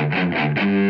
Yeah,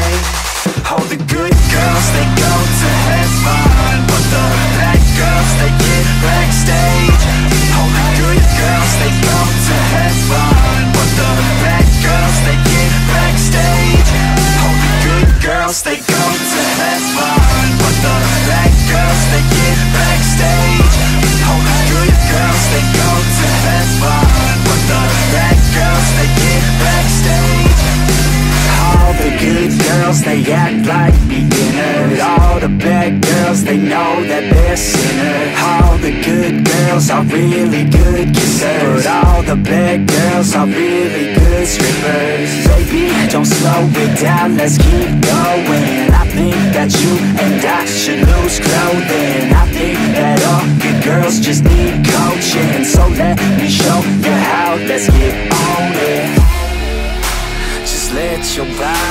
all the good girls, they go to heaven. But the bad girls, they get backstage. All the good girls, they go to heaven. But the bad girls, they get backstage. All the good girls, they go to heaven. But the bad girls, they get backstage. All the good girls, they go to heaven girls, they act like beginners. All the bad girls, they know that they're sinners. All the good girls are really good kissers. But all the bad girls are really good strippers. Baby, don't slow it down, let's keep going. I think that you and I should lose clothing. I think that all good girls just need coaching. So let me show you how, let's get on it. Just let your body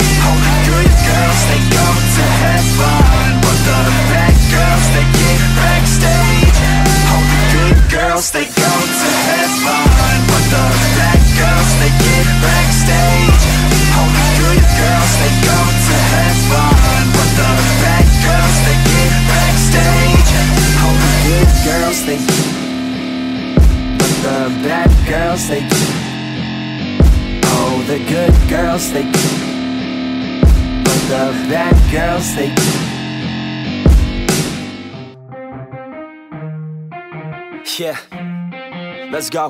girls, they go to heaven But the bad girls, they get backstage. All the good girls, they go to heaven But the bad girls, they get backstage. All the good girls, they go to heaven But the bad girls, they get backstage. All the good girls, they but the bad girls, they Oh, the good girls, they But that girls, they Yeah, let's go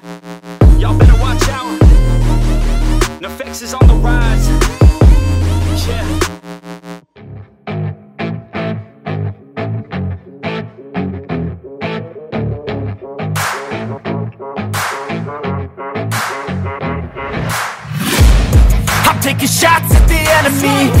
Y'all better watch out. NEFFEX is on the rise. Yeah. I'm taking shots at the enemy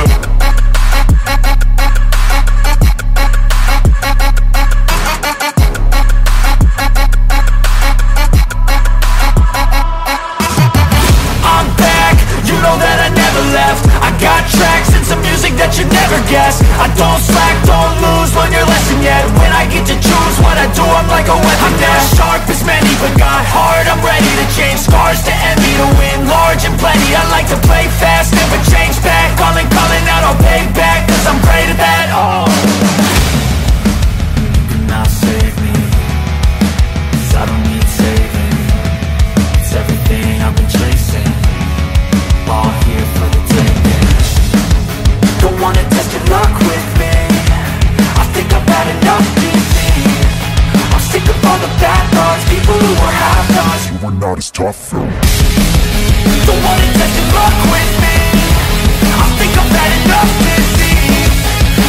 like a weapon. Sharp as many, but got hard. I'm ready to change scars to envy To win large and plenty. I like to play fast, never change back. Calling, calling out, I'll pay back Cause I'm great at that, oh As tough as Don't wanna test your luck with me. I think I've had enough disease.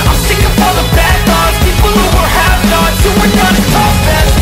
I'm sick of all the bad thoughts. People who are half-nots Who are not as tough as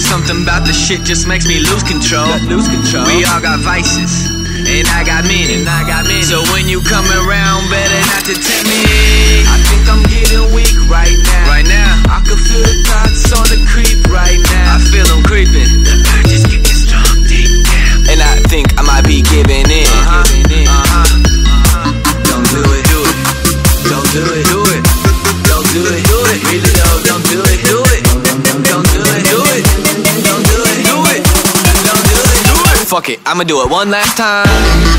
Something about the shit just makes me lose control. Lose control. We all got vices And I got many, and I got many. So when you come around, better not to tempt me. I think I'm getting weak right now. Right now. I can feel the thoughts on the creep right now. I feel them creeping. The urges get this strong deep down. And I think I might be giving in. Uh-huh, uh-huh, uh-huh. Don't do it, do it. Don't do it, do it. Don't do it, do it. Really don't Fuck it, I'ma do it one last time.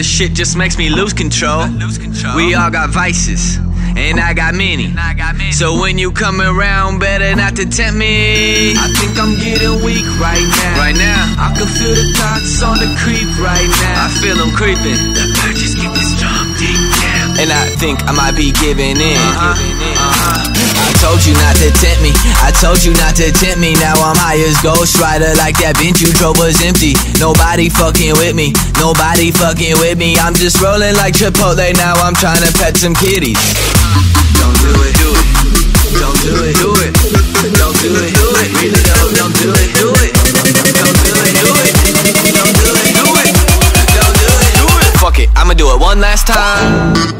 The shit just makes me lose control. lose control. We all got vices. And I got many. I got many. So when you come around, better not to tempt me. I think I'm getting weak right now. Right now. I can feel the thoughts on the creep right now. I feel them creeping. The urges get this strong deep down. And I think I might be giving in. Uh-huh. Uh-huh. I told you not to tempt me. I told you not to tempt me. Now I'm high as Ghost Rider, like that bench you drove was empty. Nobody fucking with me. Nobody fucking with me. I'm just rolling like Chipotle. Now I'm trying to pet some kitties. Don't do it, do it. Don't do it, do it. Don't do it, do it. Really though, don't do it, do it. Don't do it, do it. Don't do it, do it. Don't do it, do it. Fuck it, I'ma do it one last time.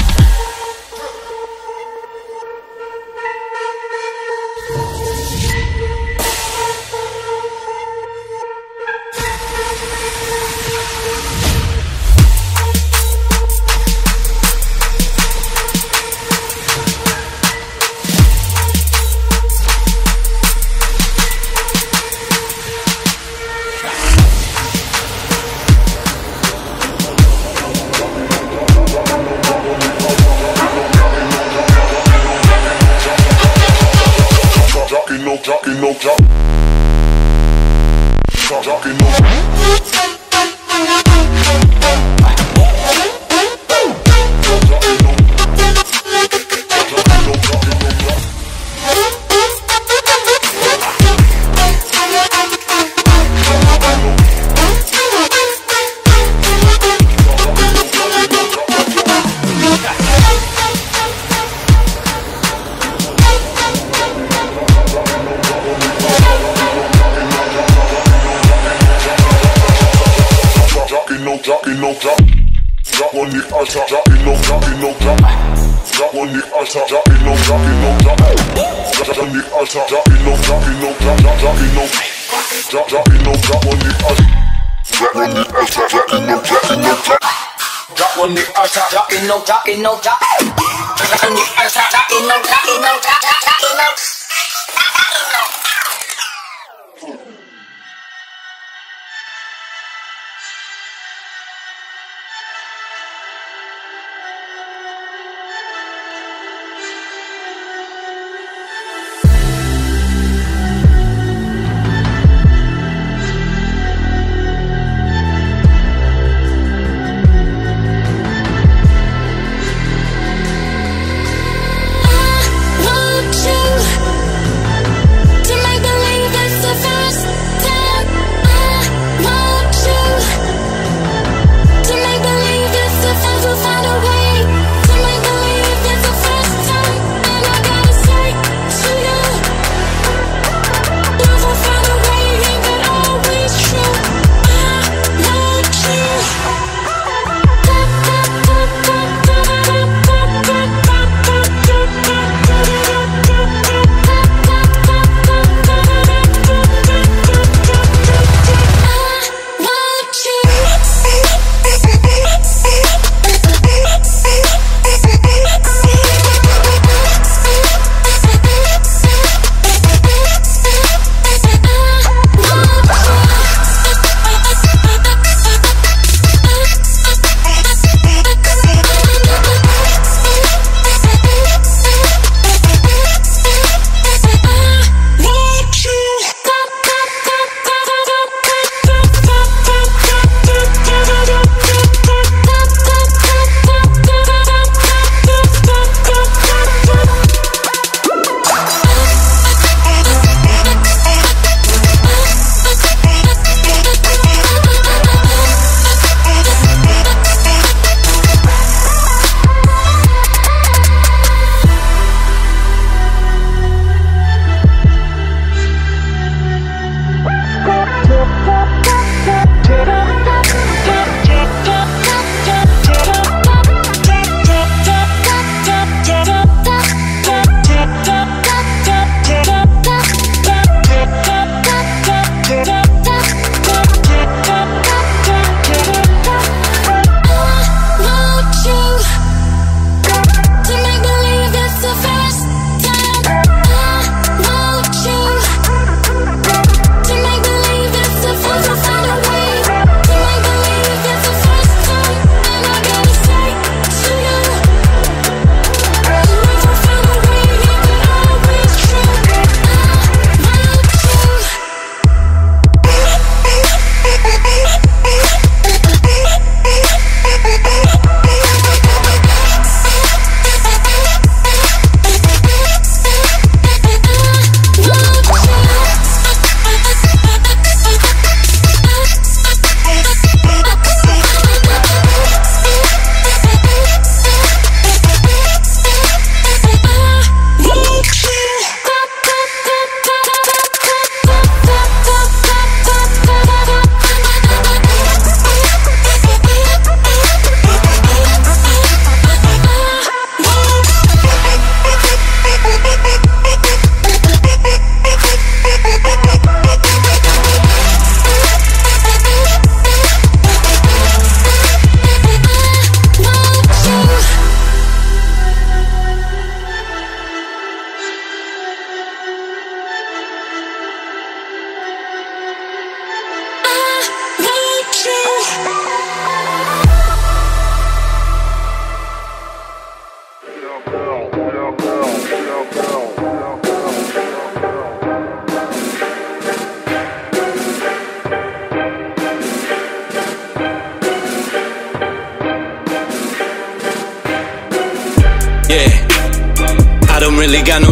no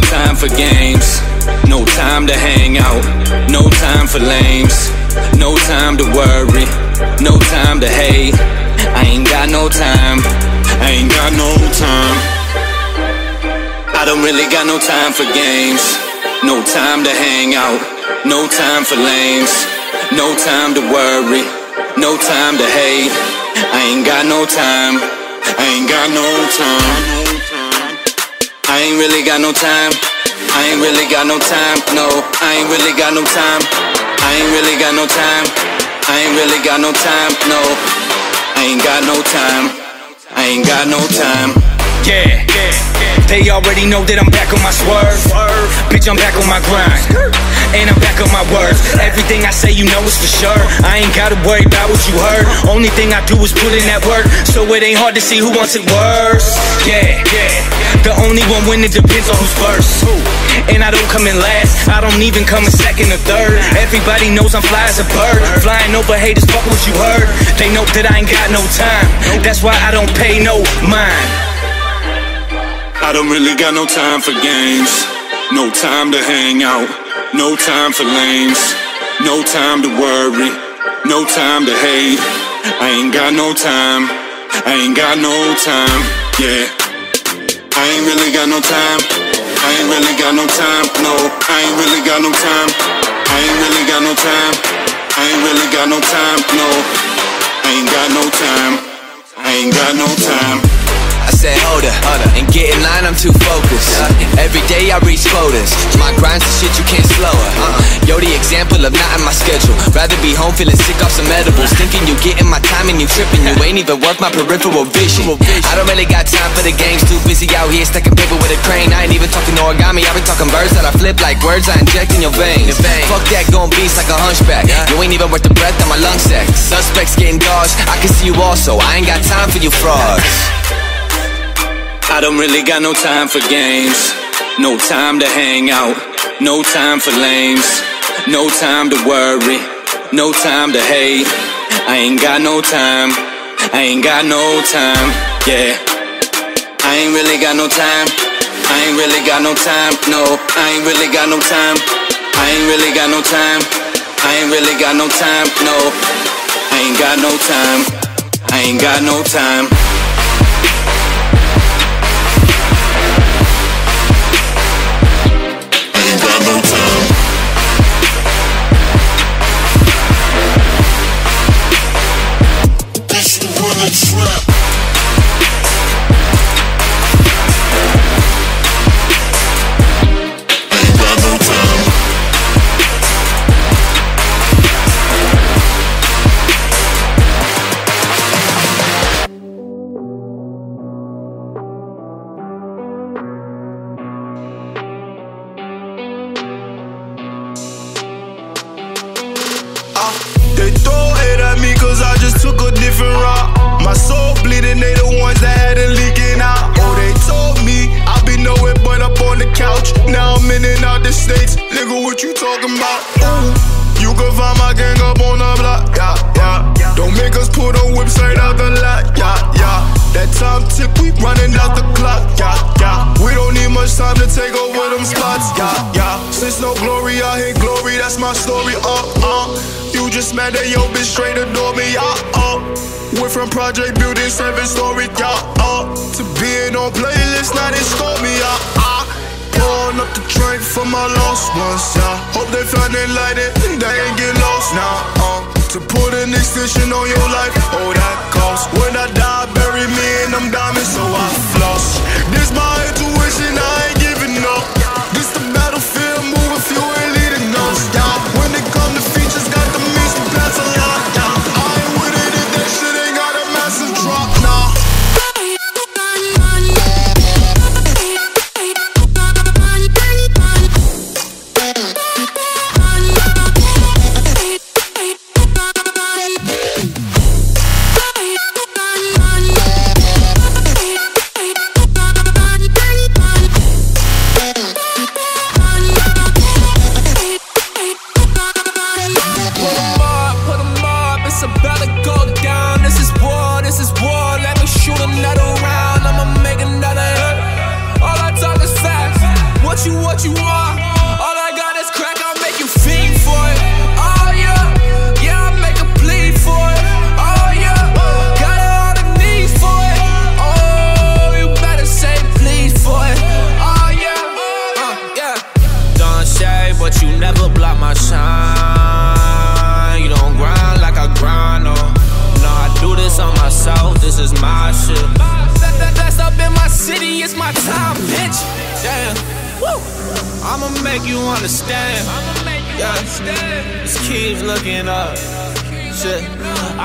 time for games, no time to hang out, no time for lames, no time to worry, no time to hate. I ain't got no time, I ain't got no time. I don't really got no time for games, no time to hang out, no time for lames, no time to worry, no time to hate. I ain't got no time, I ain't got no time. I ain't really got no time. I ain't really got no time. No, I ain't really got no time. I ain't really got no time. I ain't really got no time. No, I ain't got no time. I ain't got no time. Yeah, they already know that I'm back on my swerve. Bitch, I'm back on my grind. And I'm back on my words. Everything I say, you know it's for sure. I ain't gotta worry about what you heard. Only thing I do is put in that work. So it ain't hard to see who wants it worse. Yeah, yeah. The only one winning depends on who's first. And I don't come in last. I don't even come in second or third. Everybody knows I'm fly as a bird. Flying over haters, fuck what you heard. They know that I ain't got no time. That's why I don't pay no mind. I don't really got no time for games. No time to hang out. No time for lames. No time to worry. No time to hate. I ain't got no time. I ain't got no time. Yeah. I ain't really got no time. I ain't really got no time. No, I ain't really got no time. I ain't really got no time. I ain't really got no time. No, I ain't got no time. I ain't got no time. I said, hold up, and get in line, I'm too focused. Every day I reach quotas. My grind's the shit you can't slow her. Yo, the example of not in my schedule. Rather be home feeling sick off some edibles. Thinking you getting my time and you tripping. You ain't even worth my peripheral vision. I don't really got time for the games. Too busy out here stacking paper with a crane. I ain't even talking origami. I been talking birds that I flip like words I inject in your veins. Fuck that, gon' beast like a hunchback. You ain't even worth the breath on my lung sack. Suspects getting dodged. I can see you also. I ain't got time for you frauds. I don't really got no time for games. No time to hang out. No time for lames. No time to worry. No time to hate. I ain't got no time. I ain't got no time. Yeah. I ain't really got no time. I ain't really got no time. No, I ain't really got no time. I ain't really got no time. I ain't really got no time. No, I ain't got no time. I ain't got no time. No time. Just mad that yo bitch straight adore me. Yeah, uh. Went from project building seven story. Yeah, uh. To being on playlist, now they score me. Yeah, uh. Pouring up the drink for my lost ones, yeah. Hope they find it light it, they ain't get lost now, uh. To put an extension on your life, oh that cost. When I die, bury me in them diamonds, so I floss. This my intuition, I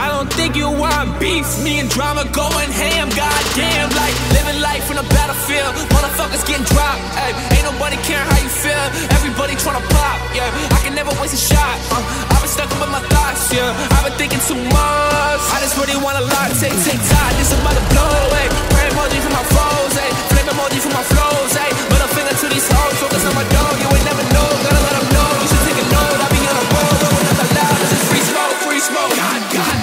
I don't think you want beef. Me and drama going ham, goddamn. Like living life in the battlefield. Motherfuckers getting dropped. Ay, ain't nobody caring how you feel. Everybody trying to pop, yeah. I can never waste a shot. Uh, I've been stuck up in my thoughts, yeah. I've been thinking too much. I just really want a lot. Take, take time. This is about to blow, ay. Prayer emoji for my foes, ay. Flame emoji for my flows, ay. Middle finger to these hoes. Focus on my dog, you ain't never know. Gotta let them know. You should take a note. I be on a roll, free smoke, free smoke. God, God.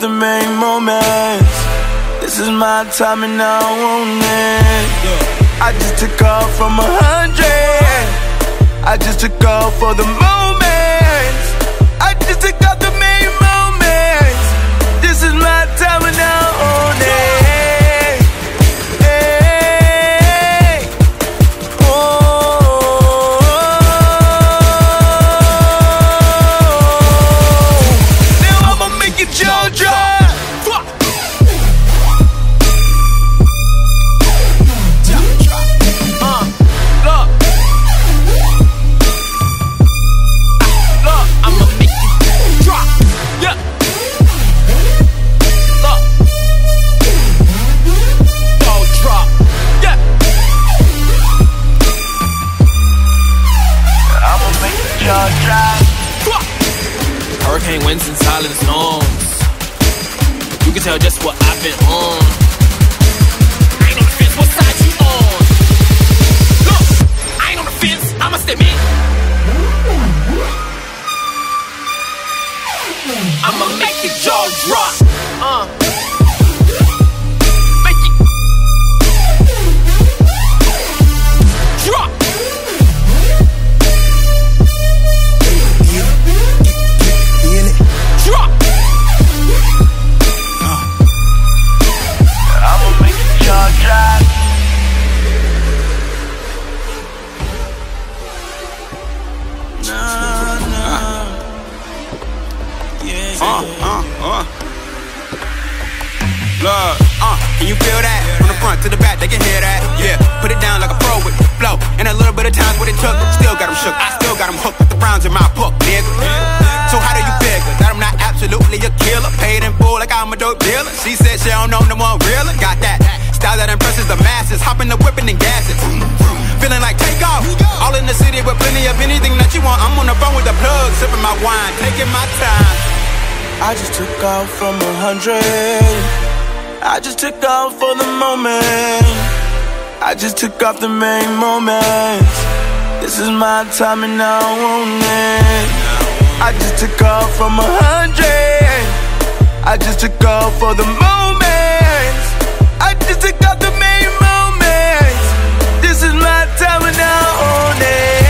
The main moments. This is my time and I want it. I just took off from a hundred. I just took off for the moments. I just took off the main moments. This is my time and I own tell just what rounds in my book, nigga. So how do you figure that I'm not absolutely a killer? Paid in full like I'm a dope dealer. She said she don't know no one realer. Got that style that impresses the masses. Hop in the whipping and gases. Feeling like take off. All in the city with plenty of anything that you want. I'm on the phone with the plug, sipping my wine, taking my time. I just took off from a hundred. I just took off for the moment. I just took off the main moments. This is my time and I want it. I just took off from a hundred. I just took off for the moments. I just took off the main moments. This is my time and I own it.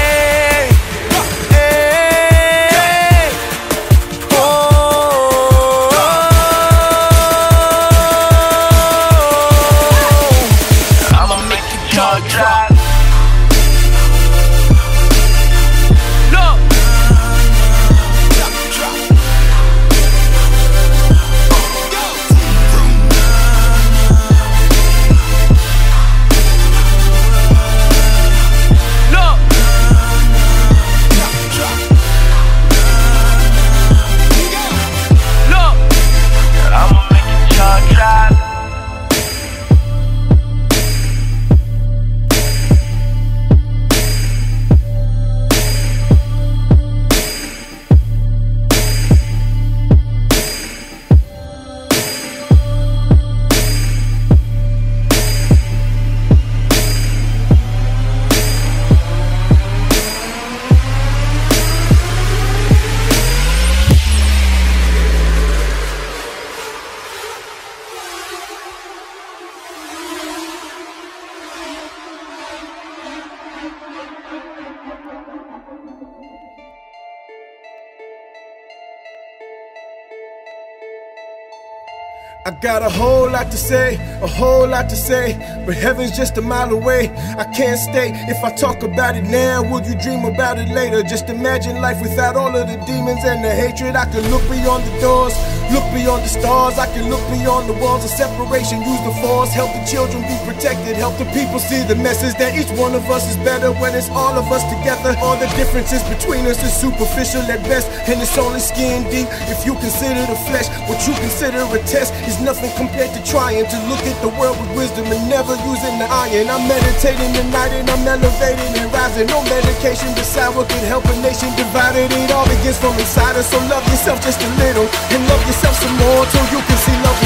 I got a whole lot to say, a whole lot to say, but heaven's just a mile away. I can't stay. If I talk about it now, would you dream about it later? Just imagine life without all of the demons and the hatred. I can look beyond the doors, look beyond the stars. I can look beyond the walls of separation. Use the force, help the children be protected, help the people see the message that each one of us is better when it's all of us together. All the differences between us is superficial at best, and it's only skin deep. If you consider the flesh what you consider a test is nothing compared to trying to look at the world with wisdom and never using the iron. I'm meditating tonight and I'm elevating and rising. No medication beside what could help a nation divided. It all begins from inside us. So love yourself just a little and love yourself some more till you can see love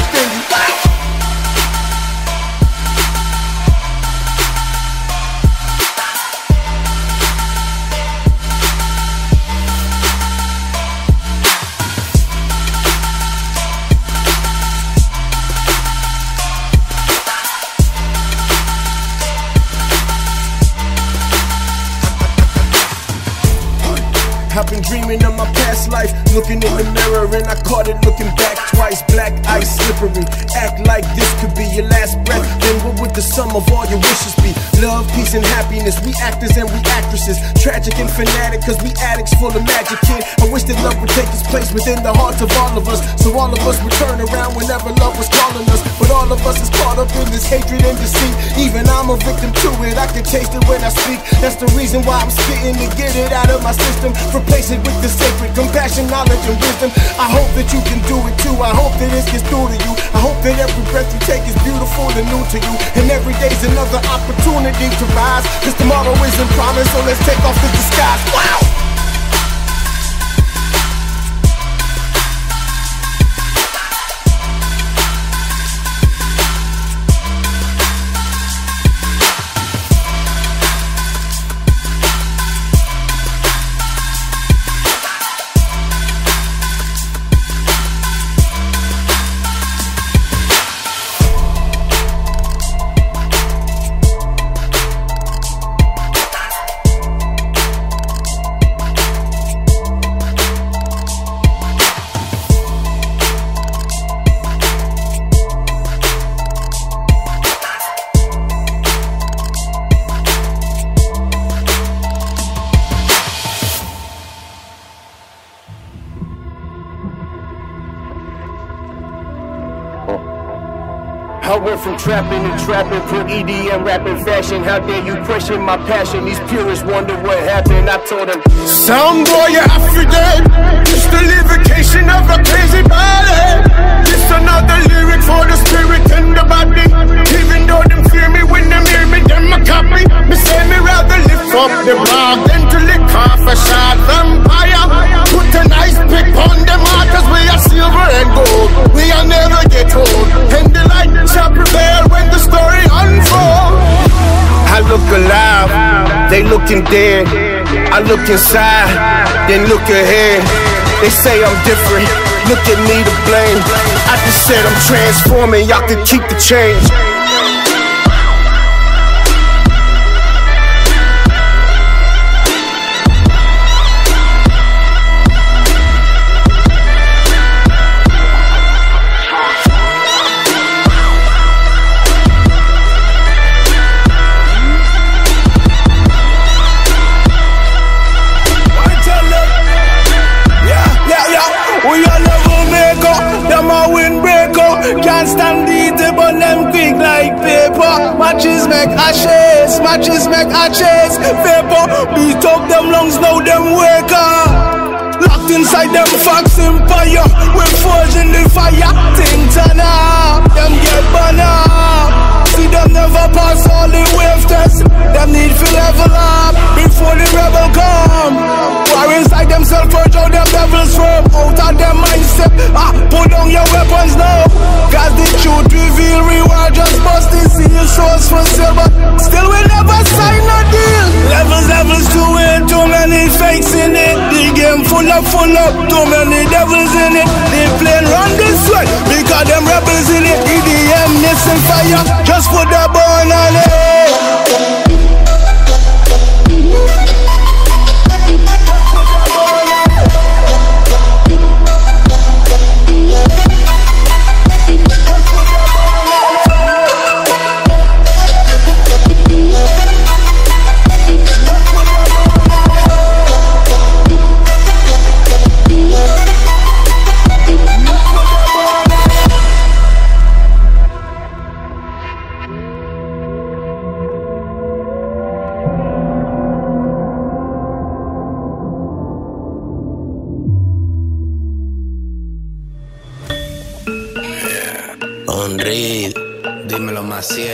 looking in the mirror, and I caught it looking back twice. Black ice slippery. Act like this could be your last breath. Then what would the sum of all your wishes be? Love, peace, and happiness. We actors and we actresses. Tragic and fanatic, cause we addicts full of magic, kid. I wish that love would take its place within the hearts of all of us. So all of us would turn around whenever love of us is caught up in this hatred and deceit. Even I'm a victim to it. I can taste it when I speak. That's the reason why I'm spitting to get it out of my system. Replace it with the sacred compassion, knowledge, and wisdom. I hope that you can do it too. I hope that this gets through to you. I hope that every breath you take is beautiful and new to you. And every day's another opportunity to rise. Cause tomorrow isn't promised, so let's take off the disguise. Wow! Rapping there, you question my passion? These purists wonder what happened. I told them, Some boy you African, just the lyrication of a crazy body. This another lyric for the spirit and the body. Even though them fear me when them hear me, them a copy. Me say me rather lift up the bar than to lick off a shot vampire. Put a nice pick on them heart 'cause we are silver and gold. We are never get old. And the light shall prevail when the story unfolds. I look alive, they looking dead. I look inside, then look ahead. They say I'm different, look at me to blame. I just said I'm transforming, y'all can keep the change.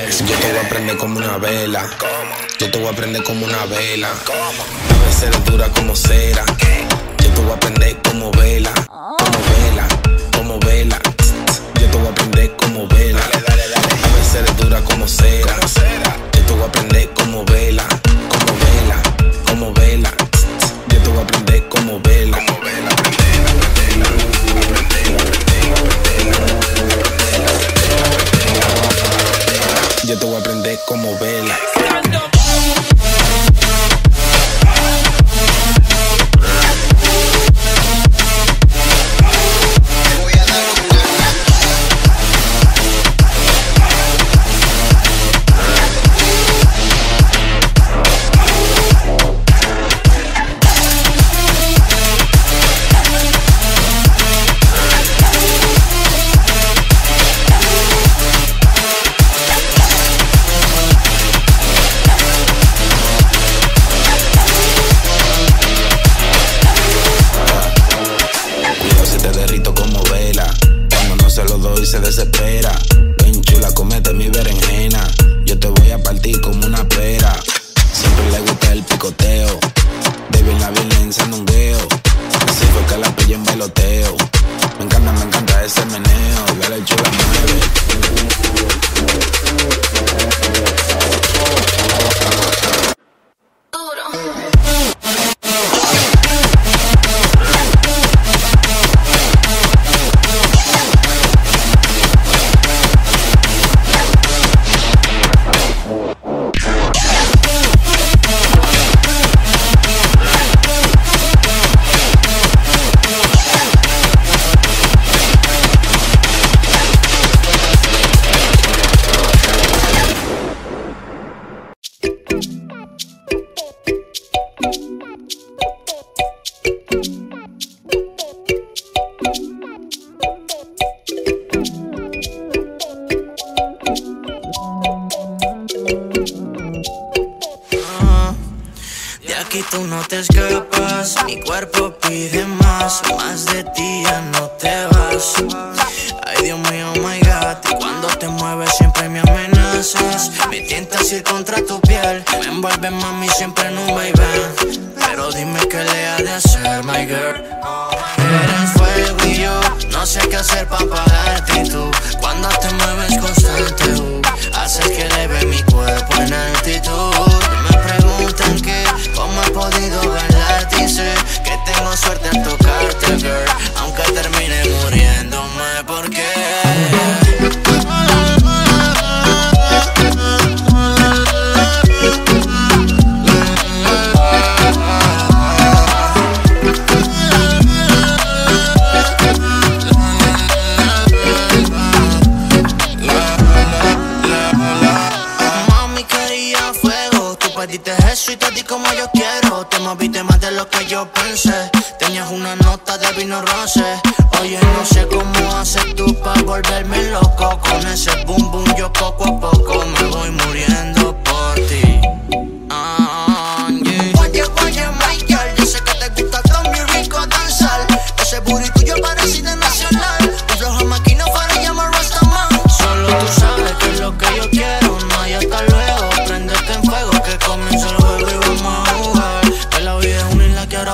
Yo te voy a prender como una vela. Yo te voy a prender como una vela. A veces eres dura como cera. Yo te voy a prender como vela. Como vela, como vela. Yo te voy a prender como vela. A veces eres dura como cera. Yo te voy a prender como vela. te voy a prender como vela.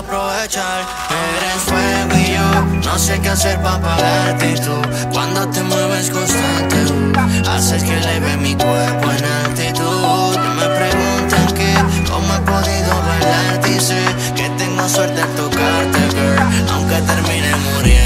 aprovechar. Eres fuego y yo no sé qué hacer para apagarte. Y tú, cuando te mueves constante, uh, haces que leve mi cuerpo en altitud. Me preguntan que cómo he podido bailar. Dice que tengo suerte al tocarte, girl, aunque termine muriendo.